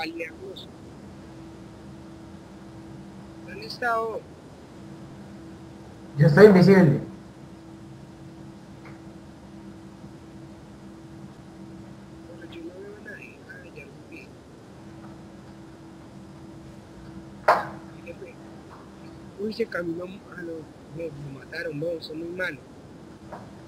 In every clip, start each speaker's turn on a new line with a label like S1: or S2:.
S1: paliamos. ¿Dónde está vos?
S2: Yo estoy invisible.
S1: Pero yo no veo a nadie. Ah, ya lo vi. Uy, se caminó a lo, lo, lo mataron, vos, son muy malos.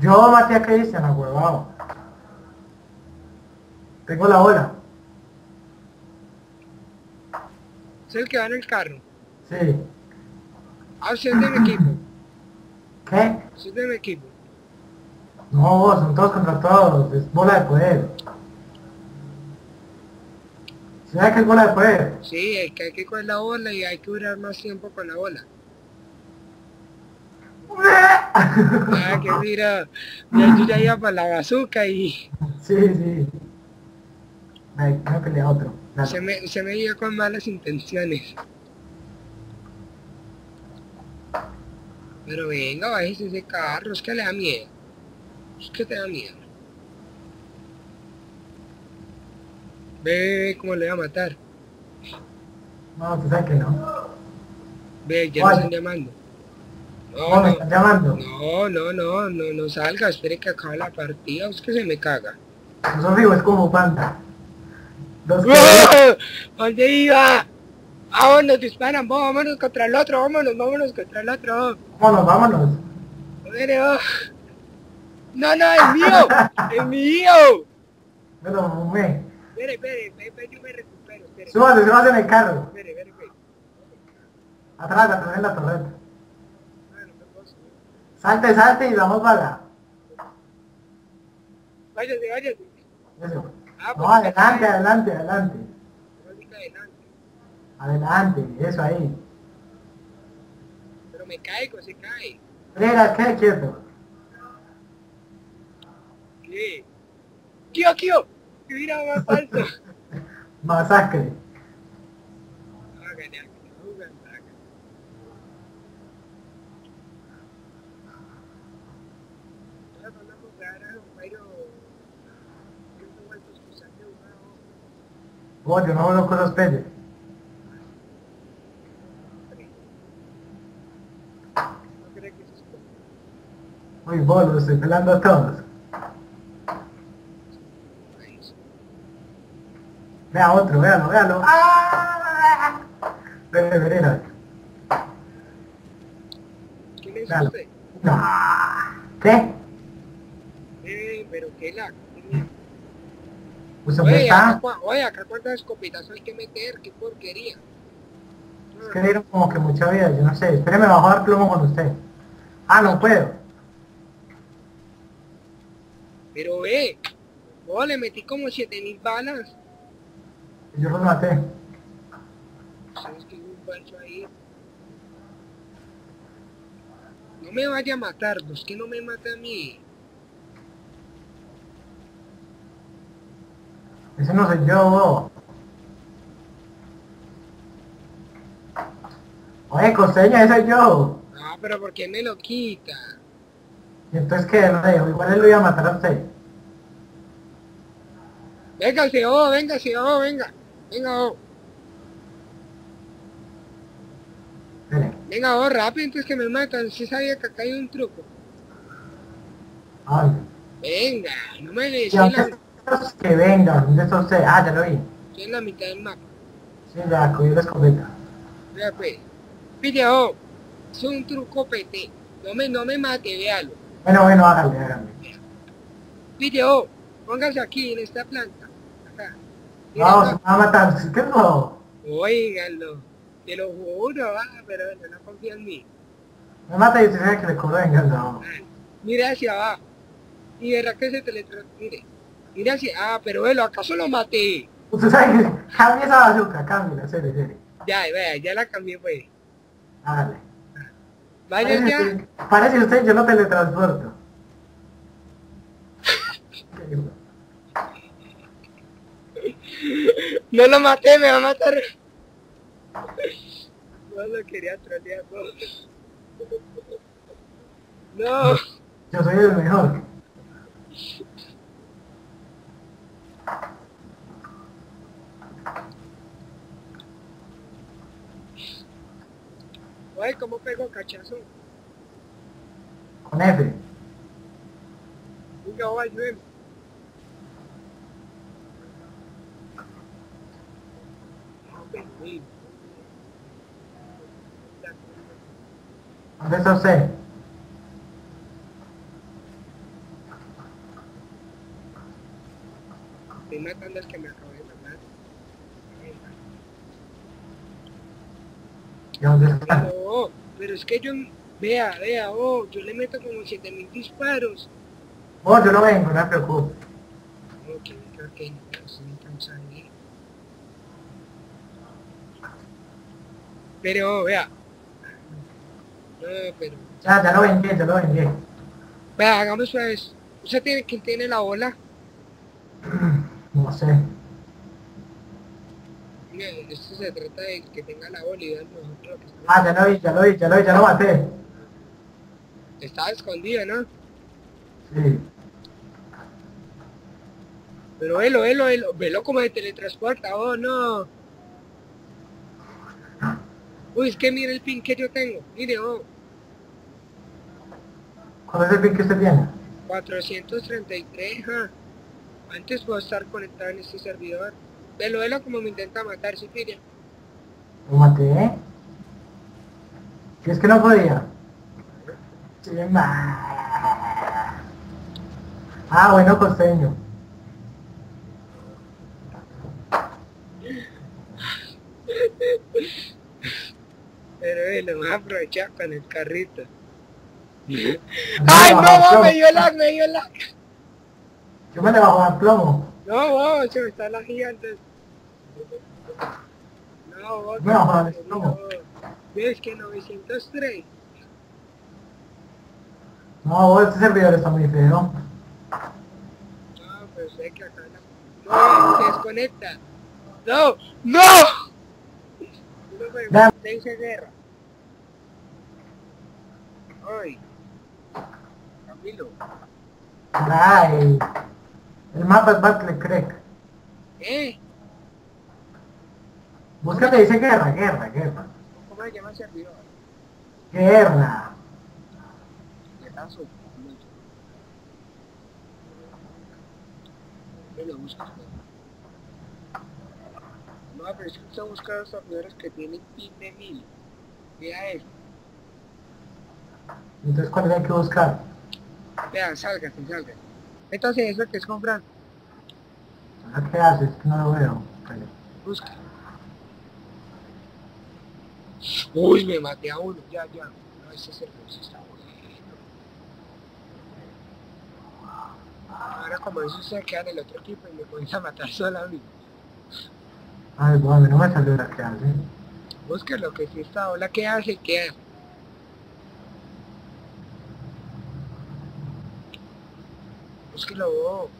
S2: Yo maté a Cristian, a huevado. Tengo la bola.
S1: Es el que va en el carro.
S2: Sí.
S1: Ah, usted es de mi equipo.
S2: ¿Qué?
S1: Usted es de mi equipo.
S2: No, son todos contra todos. Es bola de poder. ¿Sabes qué es bola de poder?
S1: Sí, hay que, hay que coger la bola y hay que durar más tiempo con la bola. Ah, que mira, yo ya iba para la bazooka y
S2: Sí, sí. Ay, pelea otro.
S1: Se me, se me iba con malas intenciones. Pero venga, bájese ese carro, es que le da miedo. Es que te da miedo. Ve, ve, ve cómo le va a matar.
S2: No, tú sabes que no.
S1: Ve, ya lo están llamando.
S2: No,
S1: No,
S2: me están llamando.
S1: no, no, no, no, no salga, espere que acabe la partida, es que se me caga.
S2: Son vivos, es como panta. Dos.
S1: ¿Dónde iba? Vámonos, disparan, vos, vámonos contra el otro, vámonos, vámonos contra el otro.
S2: Vámonos, vámonos.
S1: Joder, oh. No, no, es mío, es mío.
S2: Bueno, me.
S1: Espere, espere, espere, yo me recupero, espere.
S2: Súbase en el carro.
S1: Espere, espere, espere.
S2: Atrás, atrás en la torreta.
S1: No me puedo subir.
S2: Salte, salte y damos bala.
S1: Váyase, váyase.
S2: Eso.
S1: Ah,
S2: No, adelante, adelante, adelante.
S1: Adelante.
S2: Adelante, eso ahí.
S1: Pero me caigo, se cae.
S2: Mira, qué quieto.
S1: ¿Qué? ¡Kio, Kio! ¡Que mira más falso!
S2: Masacre.
S1: Hágale, hágale, hágale, hágale. Ahora vamos a dar a un pairo. Yo no vuelvo a escuchar de un lado.
S2: Vos, yo no veo cosas pelle.
S1: No creo que se escuche.
S2: Uy, vos, los estoy pelando a todos.
S1: Ahí sí.
S2: Vea otro, véalo, véalo. ¡Ah! Vele, vele,
S1: ¿Quién es
S2: Claro.
S1: usted?
S2: No. ¿Qué?
S1: Eh, pero qué la...
S2: ¿Usted dónde
S1: Oye, acá, oye, acá cuántas escopetas hay que meter, qué porquería.
S2: Es que dieron como que mucha vida, yo no sé. Espéreme, bajo a dar plomo con usted. Ah, no puedo.
S1: Pero ve, oh, le metí como 7000 balas.
S2: Yo los maté.
S1: ¿Sabes que hay un falso ahí? No me vaya a matar, pues que no me mate a mí.
S2: Ese no soy yo. Oye, costeña, ese soy yo.
S1: Ah, pero ¿por qué me lo quita?
S2: ¿Y entonces qué? No sé, igual él lo iba a matar a usted.
S1: Véngase, oh, véngase, oh, venga. Venga, oh. Venga, oh, rápido, entonces que me matan. Si sabía que acá hay un truco.
S2: Ay.
S1: Venga, no me le
S2: Estos que vengan, ¿dónde está usted? Ah, ya lo vi.
S1: en la mitad del mapa.
S2: Sí, ya, cogí la escopeta.
S1: Vea pues. Pille, oh, es un truco PT. No me, no me mate, véalo.
S2: Bueno, bueno, hágale, hágale.
S1: Pille, oh, póngase aquí, en esta planta. Acá. Mira,
S2: No, se va a matar. ¿Qué no?
S1: Óiganlo, te lo juro, ah, pero no, no confía en mí.
S2: Me mata y sabe que le cobro venganza. no.
S1: Mire hacia abajo. Y verá que se teletranspire. Mire hacia... Ah, pero velo, ¿acaso lo maté?
S2: Usted sabe que cambia esa bazooka, cámbiala, serio, serio.
S1: Ya, vea, ya la cambié, pues.
S2: Hágale.
S1: Vaya ya.
S2: Parece, parece usted, yo no teletransporto.
S1: No lo maté, me va a matar. No lo quería trolear, no. No.
S2: Yo soy el mejor.
S1: Oye, ¿cómo pego cachazo?
S2: Con F.
S1: Va, ayúdeme.
S2: ¿Dónde está usted?
S1: Estoy matando al que me acabo de matar.
S2: ¿Y dónde está?
S1: No, pero es que yo, vea, vea, oh, yo le meto como 7000 disparos.
S2: Oh, yo no vengo, no me preocupe.
S1: No, que me creo que no, tan sangre. Pero, vea. No, pero,
S2: Ya, ya lo vendí, ya lo vendí.
S1: vea, hagamos pues. Usted tiene, ¿quién tiene la bola?
S2: No sé.
S1: Esto se trata de que tenga la bola nosotros
S2: Ah, ya lo vi, ya lo vi, ya lo vi, ya lo maté.
S1: Estaba escondido, ¿no?
S2: Sí.
S1: Pero velo, velo, velo, velo como de teletransporta, oh no. Uy, es que mire el pin que yo tengo, mire, oh,
S2: ¿Cuál es el pin que usted tiene?
S1: 433, ja. Antes puedo estar conectado en este servidor. Velo, velo como me intenta matar, si pide.
S2: Lo maté. Si es que no podía. Sí, Ah, bueno, costeño.
S1: Pero velo, voy a aprovechar con el carrito. ¡Ay, no, no, me dio lag, me dio lag!
S2: Yo me le bajo al plomo.
S1: No, vos, se me está la gigante. No, vos,
S2: Bueno, Juan,
S1: no,
S2: ¿cómo?
S1: ves que 903.
S2: No, este servidor está muy feo.
S1: No, pues es que acá la... No, se desconecta. No, no. No me
S2: Ya.
S1: te hice guerra. Ay. Camilo.
S2: Ay. El mapa es Battle Creek.
S1: ¿Eh?
S2: Búscate, dice guerra, guerra, guerra.
S1: ¿Cómo se llama el servidor?
S2: Guerra.
S1: Guerrazo. Me lo buscas. No, pero es que usted busca los servidores que tienen pin de mil. Vea eso.
S2: Entonces, ¿cuál hay que buscar?
S1: Vean, sálgase, sálgase. Entonces, eso que es comprar.
S2: ¿Ahora ¿Qué haces? Que no lo veo.
S1: Busca. Uy, me maté a uno, ya, ya. No, ese servidor sí está bueno. Ahora como eso se queda en el otro equipo y me pones a matar solo a mí.
S2: Ay, bueno, no me salió la que hace.
S1: Busca lo que sí está. Hola, ¿qué hace? ¿Qué hace? Búsquelo vos.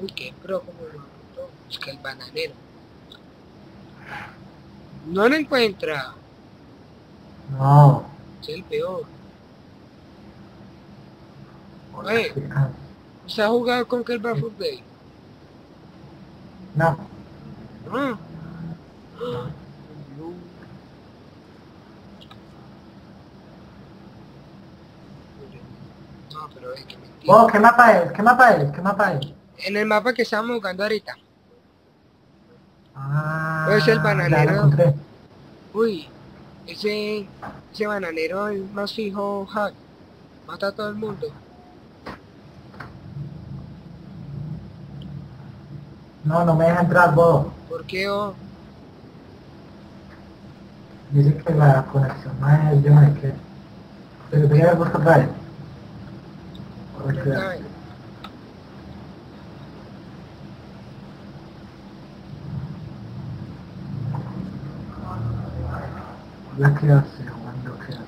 S1: Uy, qué pro como lo mató. Busca el bananero. No lo encuentra.
S2: No.
S1: Es el peor. Oye. ¿Usted ha jugado con el Back Day?
S2: No.
S1: Ah. No, pero es que mentira.
S2: Oh, ¿qué mapa es? ¿Qué mapa es? ¿Qué mapa es?
S1: En el mapa que estamos jugando ahorita.
S2: Ah,
S1: Es el bananero. Uy, ese, ese bananero es más fijo hack. Mata a todo el mundo.
S2: No, no me deja entrar, vos.
S1: ¿Por qué oh?
S2: Dice que la conexión no es, yo no sé qué. Pero voy a buscar otra vez. A ver qué
S1: ¿Quién
S2: hace.
S1: sabe?
S2: Ya qué hace, jugando hace.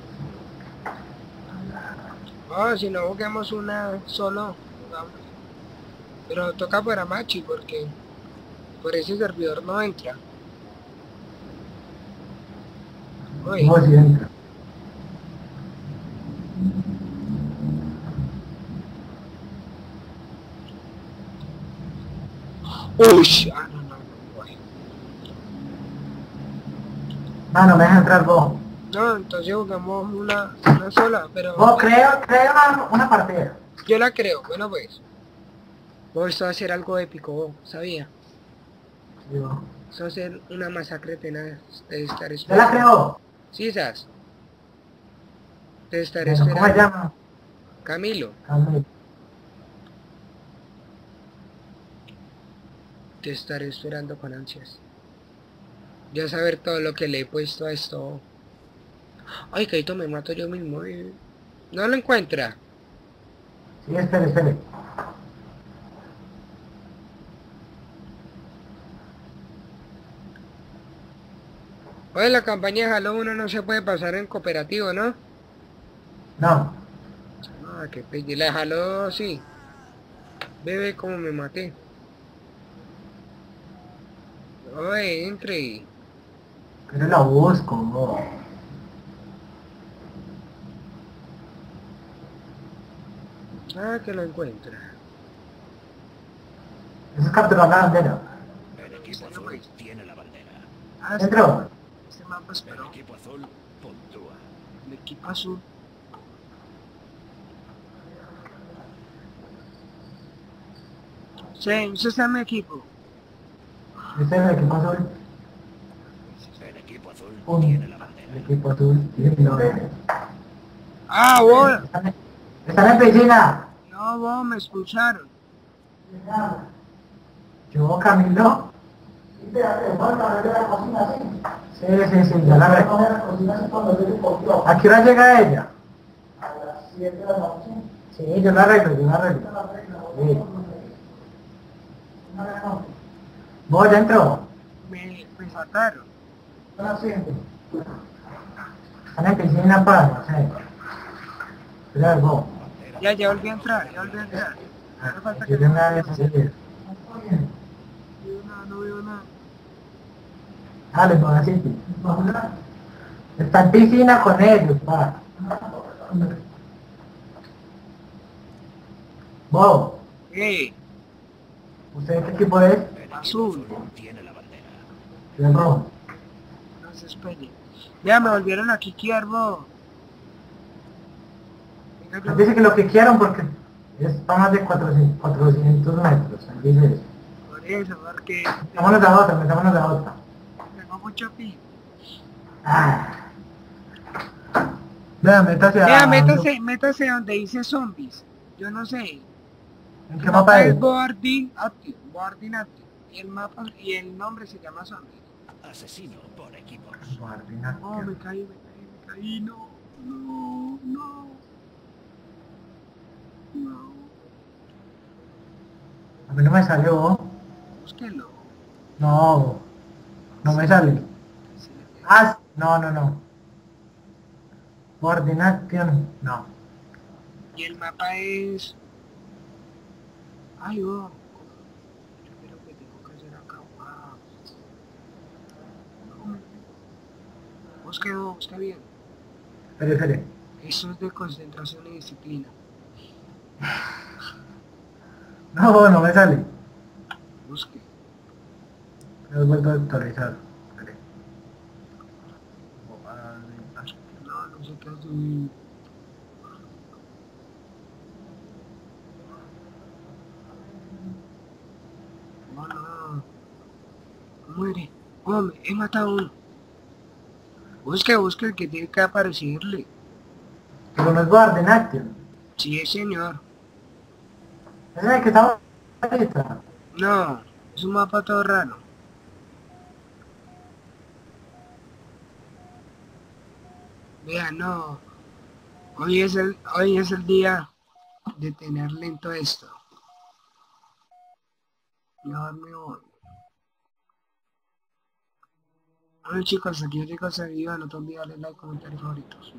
S1: Ah, si no jugamos una solo, jugamos. Pero toca para Machi porque por ese servidor no entra. Uy,
S2: No, si entra.
S1: uy, ah, no,
S2: me deja entrar vos.
S1: No, entonces jugamos una, una sola, pero...
S2: Vos creo, creo una, una partida.
S1: Yo la creo, bueno pues. Vos esto va a ser algo épico, vos, sabía.
S2: Digo,
S1: Esto va a ser una masacre tenaz de estar
S2: ¿Ya la creo?
S1: Sí, ¿sabes? De estar
S2: Bueno, ¿Cómo se
S1: esperando.
S2: llama?
S1: Camilo,
S2: Camilo.
S1: te estaré esperando con ansias. Ya saber todo lo que le he puesto a esto. Ay, que ahorita me mato yo mismo. eh. No lo encuentra.
S2: Sí, espere, espere.
S1: Oye, la campaña de Halo 1 no se puede pasar en cooperativo, ¿no?
S2: No.
S1: Ah, qué pelle. La de Halo sí. Bebe como me maté. Oye, entre.
S2: Pero la busco.
S1: Ah, que lo encuentra.
S2: Eso es capturar la bandera.
S3: El equipo azul tiene la bandera.
S1: Ah, este,
S2: ¿Dentro?
S1: este mapa
S3: El
S1: esperó.
S3: equipo azul puntúa.
S1: El equipo azul. Sí, ese está en mi equipo.
S2: Este es el equipo azul.
S3: El equipo azul
S2: Pum.
S3: Tiene la
S2: El equipo azul. tiene la bandera.
S1: Ah, vos.
S2: Están en- piscina.
S1: No, vos me expulsaron.
S2: Yo, Camilo. Sí, sí, sí, ya la veo. ¿A qué hora llega ella? Sí, yo la arreglo, yo la arreglo. Sí. ¿Vos ya entró?
S1: Me, me sacaron.
S2: Están en piscina para, no vos.
S1: Ya, ya volví a entrar, ya volví a entrar.
S2: Ah,
S1: No falta
S2: yo
S1: que
S2: ya
S1: me
S2: me había salido.
S1: No veo nada, no veo nada.
S2: Dale, para así. Está en piscina con ellos, pa. Vos,
S1: Eh,
S2: ¿usted qué equipo es?
S1: Azul.
S3: tiene la bandera.
S2: El rojo.
S1: Espere. Ya me volvieron a quiquear,
S2: Dice que lo que quieran porque es para más de 400, 400 metros. Dice eso.
S1: Por eso, porque
S2: Metámonos a otra, metámonos a otra.
S1: tengo mucho pi.
S2: Ah. Vea, métase a...
S1: Vea, métase, métase donde dice zombies. Yo no sé.
S2: ¿En qué mapa es?
S1: Boarding Active. Boarding Active. Y el mapa y el nombre se llama zombies.
S3: Asesino por equipos.
S2: Guardina.
S1: Oh, me caí, me caí, me caí. No, no, no. No.
S2: A mí no me salió.
S1: Búsquelo.
S2: No. No me sale. Ah, no, no, no. Coordinación, no.
S1: Y el mapa es... Ay, oh. Yo creo que tengo que hacer acá. Ah. No, me- Busque, oh, busque bien.
S2: Espere, espere.
S1: Eso es de concentración y disciplina.
S2: No, no me sale.
S1: Busque.
S2: Me he vuelto a actualizar. Espere.
S1: No, no sé qué. No, no. Muere. Hombre, he matado a uno. Busque, busque el que tiene que aparecerle.
S2: Pero no es Coordination.
S1: Sí, señor.
S2: Es el que estaba ahorita.
S1: No, es un mapa todo raro. Vea, no. Hoy es el, hoy es el día de tener lento esto. Mejor me voy. Bueno chicos, aquí llegó este video, no te olvides darle like, comentar y favoritos.